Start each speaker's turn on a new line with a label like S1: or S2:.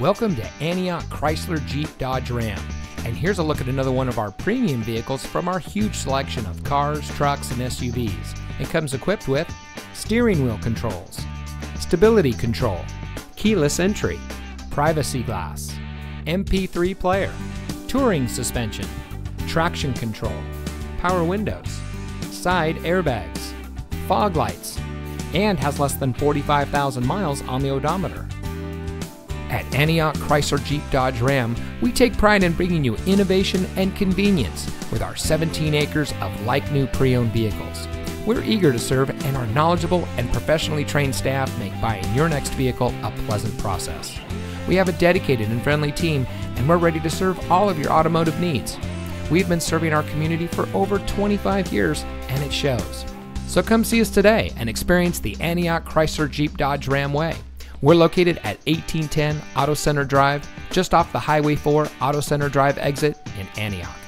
S1: Welcome to Antioch Chrysler Jeep Dodge Ram. And here's a look at another one of our premium vehicles from our huge selection of cars, trucks, and SUVs. It comes equipped with steering wheel controls, stability control, keyless entry, privacy glass, MP3 player, touring suspension, traction control, power windows, side airbags, fog lights, and has less than 45,000 miles on the odometer. At Antioch Chrysler Jeep Dodge Ram, we take pride in bringing you innovation and convenience with our 17 acres of like new pre owned vehicles. We're eager to serve, and our knowledgeable and professionally trained staff make buying your next vehicle a pleasant process. We have a dedicated and friendly team, and we're ready to serve all of your automotive needs. We've been serving our community for over 25 years, and it shows. So come see us today and experience the Antioch Chrysler Jeep Dodge Ram way. We're located at 1810 Auto Center Drive, just off the Highway 4 Auto Center Drive exit in Antioch.